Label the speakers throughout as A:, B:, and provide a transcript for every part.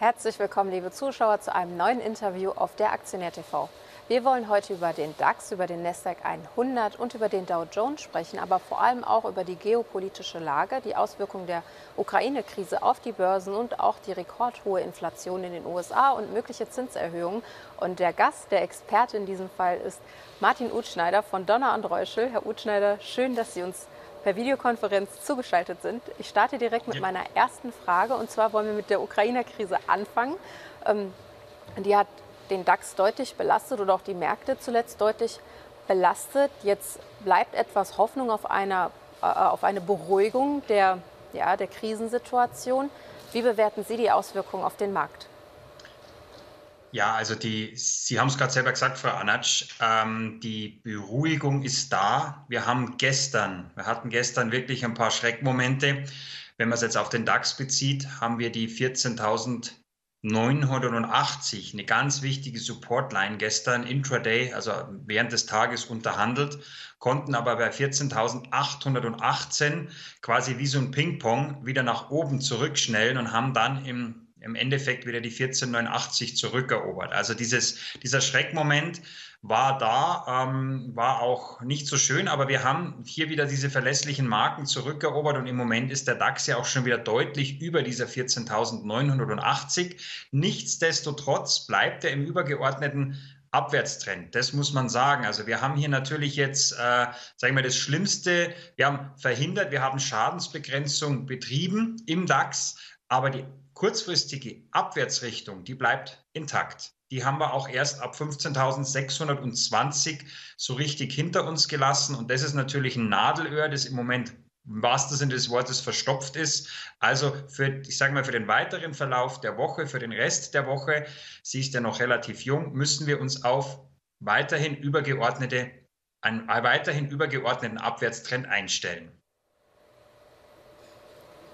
A: Herzlich willkommen, liebe Zuschauer, zu einem neuen Interview auf der Aktionär TV. Wir wollen heute über den DAX, über den Nasdaq 100 und über den Dow Jones sprechen, aber vor allem auch über die geopolitische Lage, die Auswirkungen der Ukraine-Krise auf die Börsen und auch die rekordhohe Inflation in den USA und mögliche Zinserhöhungen. Und der Gast, der Experte in diesem Fall ist Martin Utschneider von Donner und Reuschel. Herr Utschneider, schön, dass Sie uns per Videokonferenz zugeschaltet sind. Ich starte direkt mit meiner ersten Frage und zwar wollen wir mit der Ukrainer-Krise anfangen. Ähm, die hat den DAX deutlich belastet oder auch die Märkte zuletzt deutlich belastet. Jetzt bleibt etwas Hoffnung auf, einer, äh, auf eine Beruhigung der, ja, der Krisensituation. Wie bewerten Sie die Auswirkungen auf den Markt?
B: Ja, also die, Sie haben es gerade selber gesagt, Frau Anatsch, ähm, die Beruhigung ist da. Wir haben gestern, wir hatten gestern wirklich ein paar Schreckmomente. Wenn man es jetzt auf den DAX bezieht, haben wir die 14.980, eine ganz wichtige Supportline gestern intraday, also während des Tages unterhandelt, konnten aber bei 14.818 quasi wie so ein Ping-Pong wieder nach oben zurückschnellen und haben dann im im Endeffekt wieder die 1489 zurückerobert. Also dieses, dieser Schreckmoment war da, ähm, war auch nicht so schön, aber wir haben hier wieder diese verlässlichen Marken zurückerobert und im Moment ist der DAX ja auch schon wieder deutlich über dieser 14.980. Nichtsdestotrotz bleibt er im übergeordneten Abwärtstrend. Das muss man sagen. Also wir haben hier natürlich jetzt, äh, sagen wir, das Schlimmste. Wir haben verhindert, wir haben Schadensbegrenzung betrieben im DAX, aber die kurzfristige Abwärtsrichtung, die bleibt intakt. Die haben wir auch erst ab 15.620 so richtig hinter uns gelassen. Und das ist natürlich ein Nadelöhr, das im Moment im wahrsten Sinne des Wortes verstopft ist. Also für, ich sage mal, für den weiteren Verlauf der Woche, für den Rest der Woche, sie ist ja noch relativ jung, müssen wir uns auf weiterhin übergeordnete, einen weiterhin übergeordneten Abwärtstrend einstellen.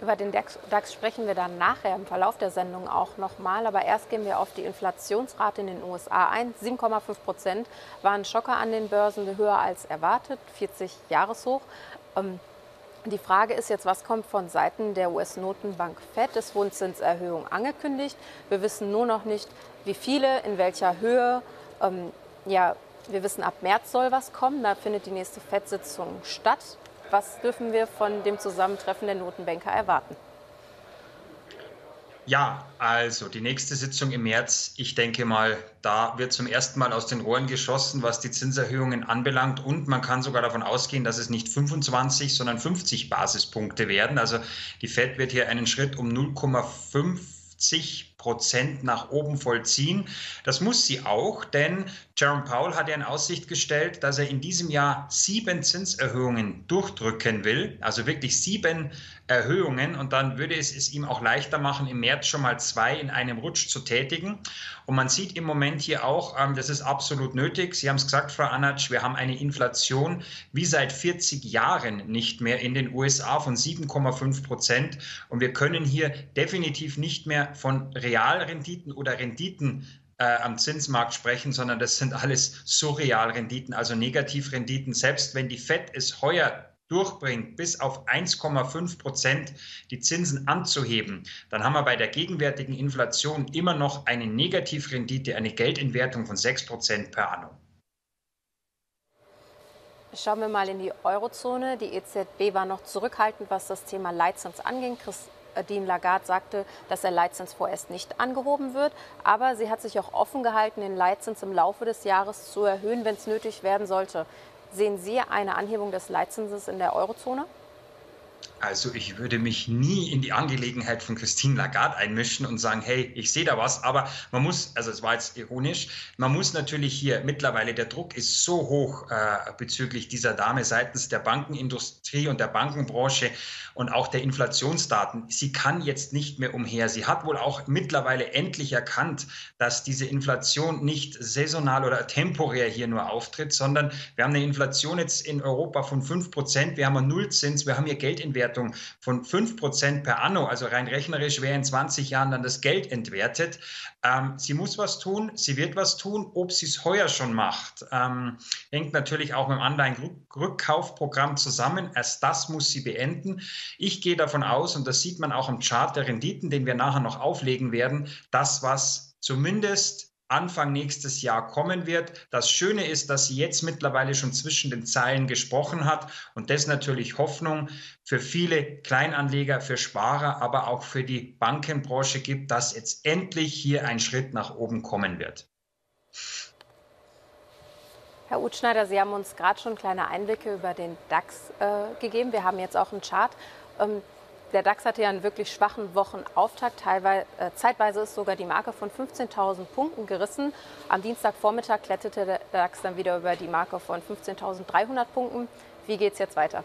A: Über den DAX, sprechen wir dann nachher im Verlauf der Sendung auch nochmal. Aber erst gehen wir auf die Inflationsrate in den USA ein. 7,5 Prozent waren Schocker an den Börsen, höher als erwartet, 40 Jahreshoch. Ähm, die Frage ist jetzt, was kommt von Seiten der US-Notenbank FED? Es wurden Zinserhöhungen angekündigt. Wir wissen nur noch nicht, wie viele, in welcher Höhe. Ähm, ja, wir wissen, ab März soll was kommen. Da findet die nächste FED-Sitzung statt. Was dürfen wir von dem Zusammentreffen der Notenbanker erwarten?
B: Ja, also die nächste Sitzung im März, ich denke mal, da wird zum ersten Mal aus den Rohren geschossen, was die Zinserhöhungen anbelangt. Und man kann sogar davon ausgehen, dass es nicht 25, sondern 50 Basispunkte werden. Also die Fed wird hier einen Schritt um 0,50 Prozent nach oben vollziehen. Das muss sie auch, denn Jerome Powell hat ja in Aussicht gestellt, dass er in diesem Jahr sieben Zinserhöhungen durchdrücken will, also wirklich sieben Erhöhungen und dann würde es es ihm auch leichter machen, im März schon mal zwei in einem Rutsch zu tätigen. Und man sieht im Moment hier auch, ähm, das ist absolut nötig. Sie haben es gesagt, Frau Anatsch, wir haben eine Inflation wie seit 40 Jahren nicht mehr in den USA von 7,5 Prozent und wir können hier definitiv nicht mehr von Realrenditen oder Renditen äh, am Zinsmarkt sprechen, sondern das sind alles Surrealrenditen, also Negativrenditen. Selbst wenn die FED es heuer durchbringt, bis auf 1,5 Prozent die Zinsen anzuheben, dann haben wir bei der gegenwärtigen Inflation immer noch eine Negativrendite, eine Geldentwertung von 6 Prozent per annum.
A: Schauen wir mal in die Eurozone. Die EZB war noch zurückhaltend, was das Thema Leitzins anging. Christine Lagarde sagte, dass der Leitzins vorerst nicht angehoben wird. Aber sie hat sich auch offen gehalten, den Leitzins im Laufe des Jahres zu erhöhen, wenn es nötig werden sollte. Sehen Sie eine Anhebung des Leitzinses in der Eurozone?
B: Also ich würde mich nie in die Angelegenheit von Christine Lagarde einmischen und sagen, hey, ich sehe da was, aber man muss, also es war jetzt ironisch, man muss natürlich hier mittlerweile, der Druck ist so hoch äh, bezüglich dieser Dame seitens der Bankenindustrie und der Bankenbranche und auch der Inflationsdaten. Sie kann jetzt nicht mehr umher. Sie hat wohl auch mittlerweile endlich erkannt, dass diese Inflation nicht saisonal oder temporär hier nur auftritt, sondern wir haben eine Inflation jetzt in Europa von 5 Prozent, wir haben einen Nullzins, wir haben hier Geld in Gegenwertung von 5% per anno, also rein rechnerisch wäre in 20 Jahren dann das Geld entwertet. Ähm, sie muss was tun, sie wird was tun. Ob sie es heuer schon macht, ähm, hängt natürlich auch mit dem Anleihenrückkaufprogramm zusammen. Erst das muss sie beenden. Ich gehe davon aus, und das sieht man auch im Chart der Renditen, den wir nachher noch auflegen werden, das, was zumindest Anfang nächstes Jahr kommen wird. Das Schöne ist, dass sie jetzt mittlerweile schon zwischen den Zeilen gesprochen hat und das natürlich Hoffnung für viele Kleinanleger, für Sparer, aber auch für die Bankenbranche gibt, dass jetzt endlich hier ein Schritt nach oben kommen wird.
A: Herr Utschneider, Sie haben uns gerade schon kleine Einblicke über den DAX äh, gegeben. Wir haben jetzt auch einen Chart. Ähm, der DAX hatte ja einen wirklich schwachen Wochenauftakt. Teilweise, äh, zeitweise ist sogar die Marke von 15.000 Punkten gerissen. Am Dienstagvormittag kletterte der DAX dann wieder über die Marke von 15.300 Punkten. Wie geht es jetzt weiter?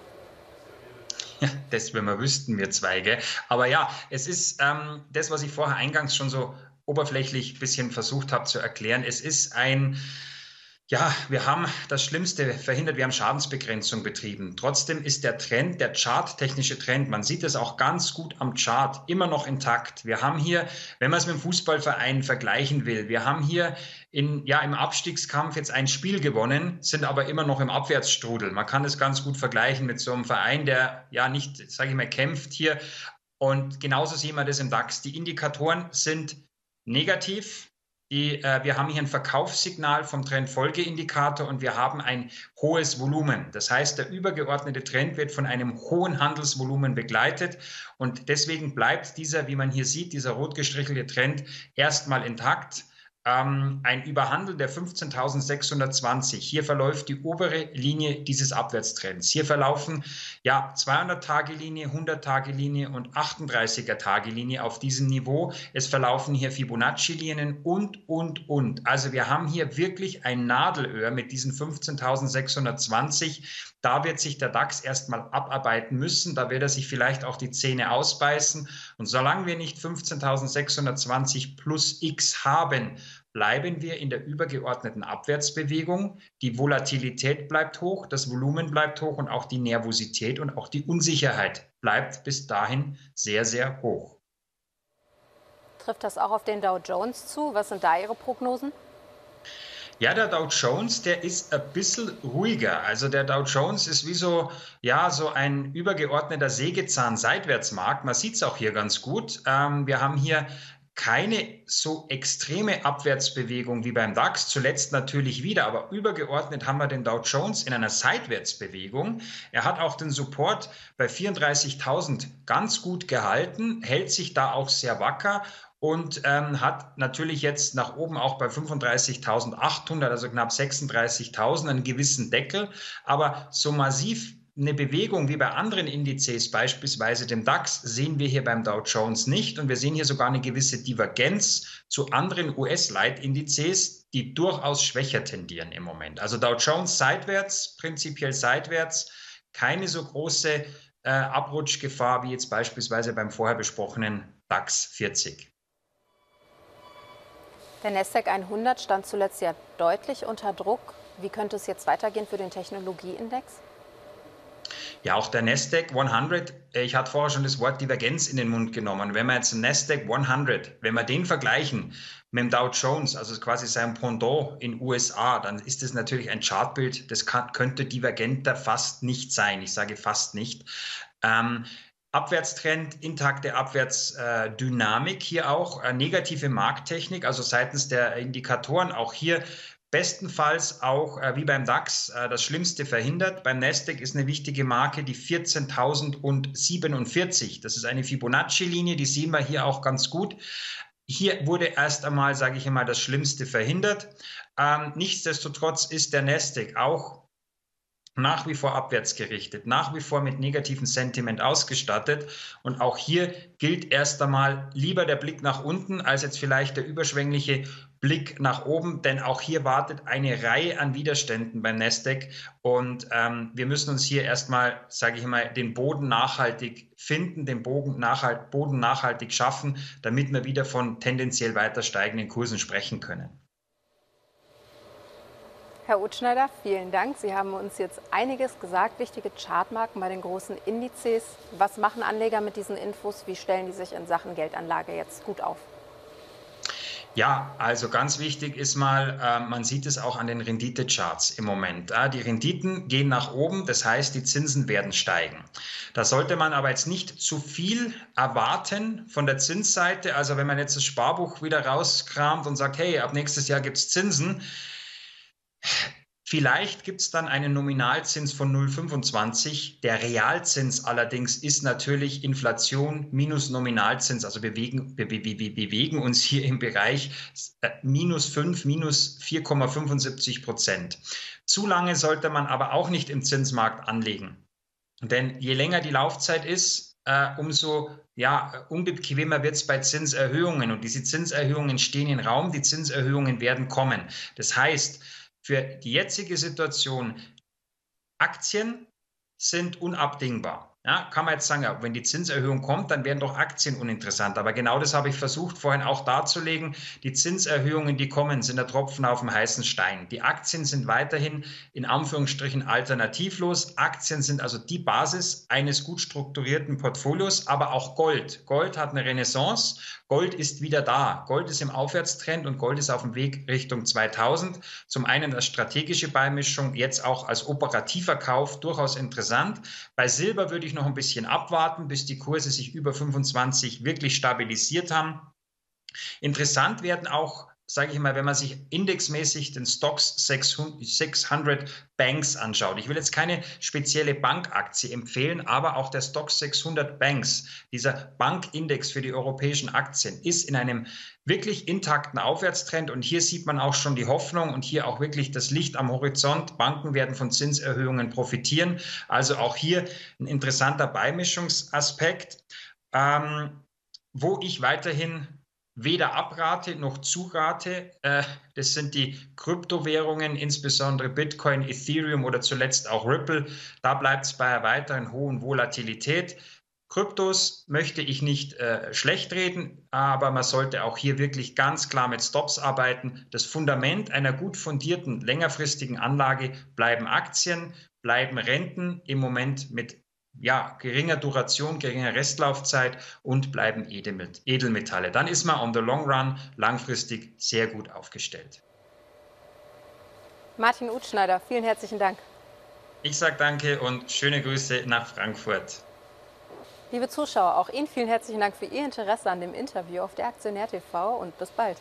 B: Das, wenn wir wüssten, wir Zweige. Aber ja, es ist ähm, das, was ich vorher eingangs schon so oberflächlich ein bisschen versucht habe zu erklären. Es ist ein ja, wir haben das Schlimmste verhindert, wir haben Schadensbegrenzung betrieben. Trotzdem ist der Trend, der charttechnische Trend, man sieht es auch ganz gut am Chart, immer noch intakt. Wir haben hier, wenn man es mit dem Fußballverein vergleichen will, wir haben hier in, ja, im Abstiegskampf jetzt ein Spiel gewonnen, sind aber immer noch im Abwärtsstrudel. Man kann es ganz gut vergleichen mit so einem Verein, der ja nicht, sage ich mal, kämpft hier. Und genauso sehen wir das im DAX. Die Indikatoren sind negativ. Die, äh, wir haben hier ein Verkaufssignal vom Trendfolgeindikator und wir haben ein hohes Volumen. Das heißt, der übergeordnete Trend wird von einem hohen Handelsvolumen begleitet und deswegen bleibt dieser, wie man hier sieht, dieser rot gestrichelte Trend erstmal intakt ähm, ein Überhandel der 15.620. Hier verläuft die obere Linie dieses Abwärtstrends. Hier verlaufen ja 200-Tage-Linie, 100-Tage-Linie und 38er-Tage-Linie auf diesem Niveau. Es verlaufen hier Fibonacci-Linien und, und, und. Also wir haben hier wirklich ein Nadelöhr mit diesen 15.620. Da wird sich der DAX erstmal abarbeiten müssen. Da wird er sich vielleicht auch die Zähne ausbeißen. Und solange wir nicht 15.620 plus X haben, bleiben wir in der übergeordneten Abwärtsbewegung. Die Volatilität bleibt hoch, das Volumen bleibt hoch und auch die Nervosität und auch die Unsicherheit bleibt bis dahin sehr, sehr hoch.
A: Trifft das auch auf den Dow Jones zu? Was sind da Ihre Prognosen?
B: Ja, der Dow Jones, der ist ein bisschen ruhiger. Also der Dow Jones ist wie so, ja, so ein übergeordneter Sägezahn-Seitwärtsmarkt. Man sieht es auch hier ganz gut. Ähm, wir haben hier keine so extreme Abwärtsbewegung wie beim DAX, zuletzt natürlich wieder, aber übergeordnet haben wir den Dow Jones in einer Seitwärtsbewegung. Er hat auch den Support bei 34.000 ganz gut gehalten, hält sich da auch sehr wacker und ähm, hat natürlich jetzt nach oben auch bei 35.800, also knapp 36.000 einen gewissen Deckel. Aber so massiv eine Bewegung wie bei anderen Indizes, beispielsweise dem DAX, sehen wir hier beim Dow Jones nicht. Und wir sehen hier sogar eine gewisse Divergenz zu anderen US-Leitindizes, die durchaus schwächer tendieren im Moment. Also Dow Jones seitwärts, prinzipiell seitwärts, keine so große äh, Abrutschgefahr wie jetzt beispielsweise beim vorher besprochenen DAX 40.
A: Der Nasdaq 100 stand zuletzt ja deutlich unter Druck. Wie könnte es jetzt weitergehen für den Technologieindex?
B: Ja, auch der Nasdaq 100, äh, ich hatte vorher schon das Wort Divergenz in den Mund genommen. Wenn wir jetzt den Nasdaq 100, wenn wir den vergleichen mit dem Dow Jones, also quasi sein Pendant in USA, dann ist das natürlich ein Chartbild, das kann, könnte divergenter fast nicht sein. Ich sage fast nicht. Ähm, Abwärtstrend, intakte Abwärtsdynamik hier auch, äh, negative Markttechnik, also seitens der Indikatoren auch hier bestenfalls auch äh, wie beim DAX äh, das Schlimmste verhindert. Beim Nasdaq ist eine wichtige Marke die 14.047. Das ist eine Fibonacci-Linie, die sehen wir hier auch ganz gut. Hier wurde erst einmal, sage ich einmal, das Schlimmste verhindert. Ähm, nichtsdestotrotz ist der Nasdaq auch nach wie vor abwärts gerichtet, nach wie vor mit negativem Sentiment ausgestattet. Und auch hier gilt erst einmal lieber der Blick nach unten als jetzt vielleicht der überschwängliche Blick nach oben, denn auch hier wartet eine Reihe an Widerständen beim Nasdaq und ähm, wir müssen uns hier erstmal, sage ich mal, den Boden nachhaltig finden, den Boden, nachhalt, Boden nachhaltig schaffen, damit wir wieder von tendenziell weiter steigenden Kursen sprechen können.
A: Herr Utschneider, vielen Dank. Sie haben uns jetzt einiges gesagt, wichtige Chartmarken bei den großen Indizes. Was machen Anleger mit diesen Infos? Wie stellen die sich in Sachen Geldanlage jetzt gut auf?
B: Ja, also ganz wichtig ist mal, äh, man sieht es auch an den Renditecharts im Moment. Äh, die Renditen gehen nach oben, das heißt, die Zinsen werden steigen. Da sollte man aber jetzt nicht zu viel erwarten von der Zinsseite. Also wenn man jetzt das Sparbuch wieder rauskramt und sagt, hey, ab nächstes Jahr gibt es Zinsen, Vielleicht gibt es dann einen Nominalzins von 0,25. Der Realzins allerdings ist natürlich Inflation minus Nominalzins. Also wir bewegen, wir, wir, wir bewegen uns hier im Bereich äh, minus 5, minus 4,75 Prozent. Zu lange sollte man aber auch nicht im Zinsmarkt anlegen. Denn je länger die Laufzeit ist, äh, umso ja, unbequemer wird es bei Zinserhöhungen. Und diese Zinserhöhungen stehen im Raum, die Zinserhöhungen werden kommen. Das heißt, für die jetzige Situation, Aktien sind unabdingbar. Ja, kann man jetzt sagen, ja, wenn die Zinserhöhung kommt, dann werden doch Aktien uninteressant. Aber genau das habe ich versucht vorhin auch darzulegen. Die Zinserhöhungen, die kommen, sind der Tropfen auf dem heißen Stein. Die Aktien sind weiterhin in Anführungsstrichen alternativlos. Aktien sind also die Basis eines gut strukturierten Portfolios, aber auch Gold. Gold hat eine Renaissance. Gold ist wieder da. Gold ist im Aufwärtstrend und Gold ist auf dem Weg Richtung 2000. Zum einen als strategische Beimischung, jetzt auch als operativer Kauf durchaus interessant. Bei Silber würde ich noch ein bisschen abwarten, bis die Kurse sich über 25 wirklich stabilisiert haben. Interessant werden auch sage ich mal, wenn man sich indexmäßig den Stocks 600 Banks anschaut. Ich will jetzt keine spezielle Bankaktie empfehlen, aber auch der Stocks 600 Banks, dieser Bankindex für die europäischen Aktien, ist in einem wirklich intakten Aufwärtstrend und hier sieht man auch schon die Hoffnung und hier auch wirklich das Licht am Horizont. Banken werden von Zinserhöhungen profitieren. Also auch hier ein interessanter Beimischungsaspekt. Ähm, wo ich weiterhin weder abrate noch zurate. Äh, das sind die Kryptowährungen, insbesondere Bitcoin, Ethereum oder zuletzt auch Ripple. Da bleibt es bei einer weiteren hohen Volatilität. Kryptos möchte ich nicht äh, schlecht reden, aber man sollte auch hier wirklich ganz klar mit Stops arbeiten. Das Fundament einer gut fundierten, längerfristigen Anlage bleiben Aktien, bleiben Renten im Moment mit ja, geringer Duration, geringer Restlaufzeit und bleiben Edelmetalle. Dann ist man on the long run langfristig sehr gut aufgestellt.
A: Martin Utschneider, vielen herzlichen Dank.
B: Ich sage danke und schöne Grüße nach Frankfurt.
A: Liebe Zuschauer, auch Ihnen vielen herzlichen Dank für Ihr Interesse an dem Interview auf der Aktionär TV und bis bald.